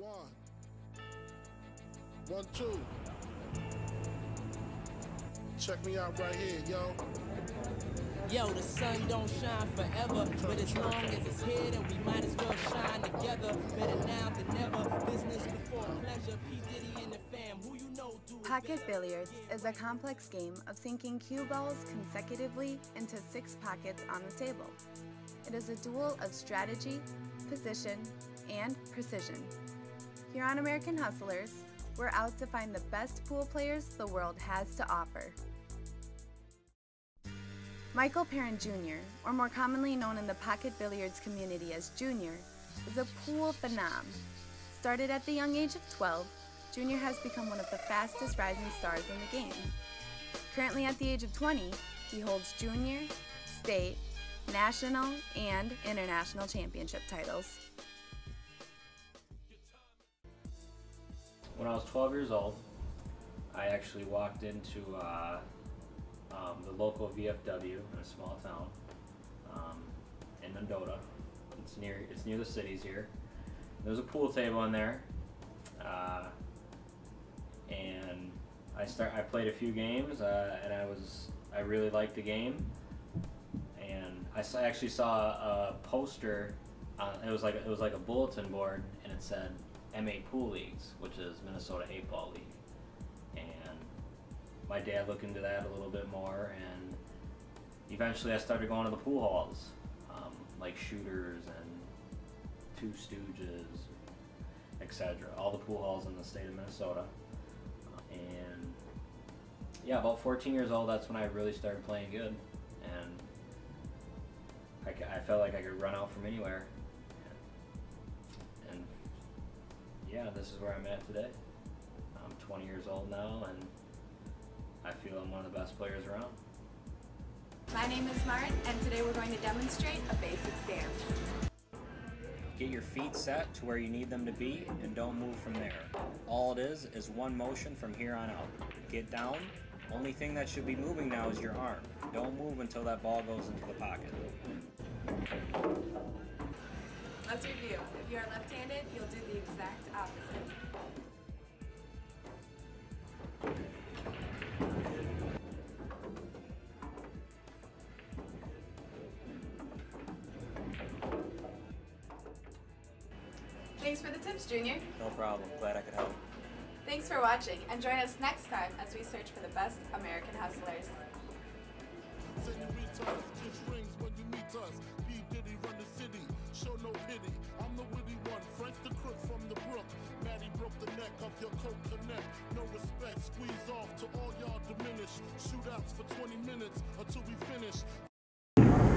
One. One, two. Check me out right here, yo. Yo, the sun don't shine forever, but as long as it's here, then we might as well shine together. Better now than never. Business before pleasure. P Diddy and the fam, who you know do it Pocket better. billiards is a complex game of sinking cue balls consecutively into six pockets on the table. It is a duel of strategy, position, and precision. Here on American Hustlers, we're out to find the best pool players the world has to offer. Michael Perrin Jr., or more commonly known in the pocket billiards community as Junior, is a pool phenom. Started at the young age of 12, Junior has become one of the fastest rising stars in the game. Currently at the age of 20, he holds junior, state, national, and international championship titles. When I was 12 years old, I actually walked into uh, um, the local VFW in a small town um, in Mendota. It's near it's near the cities here. There's a pool table in there, uh, and I start I played a few games, uh, and I was I really liked the game, and I saw, actually saw a poster. Uh, it was like it was like a bulletin board, and it said M8 Pool Leagues, which is Minnesota Eight Ball League, and my dad looked into that a little bit more, and eventually I started going to the pool halls, um, like Shooters and Two Stooges, etc. All the pool halls in the state of Minnesota, and yeah, about 14 years old, that's when I really started playing good, and I, I felt like I could run out from anywhere, yeah, this is where I'm at today. I'm 20 years old now, and I feel I'm one of the best players around. My name is Mart, and today we're going to demonstrate a basic stance. Get your feet set to where you need them to be and don't move from there. All it is is one motion from here on out. Get down. Only thing that should be moving now is your arm. Don't move until that ball goes into the pocket. Let's review. If you are left-handed, you'll do the exact opposite. Thanks for the tips, Junior. No problem. Glad I could help. Thanks for watching, and join us next time as we search for the best American hustlers. Senoritas, kiss rings when you meet us. P. Diddy run the city,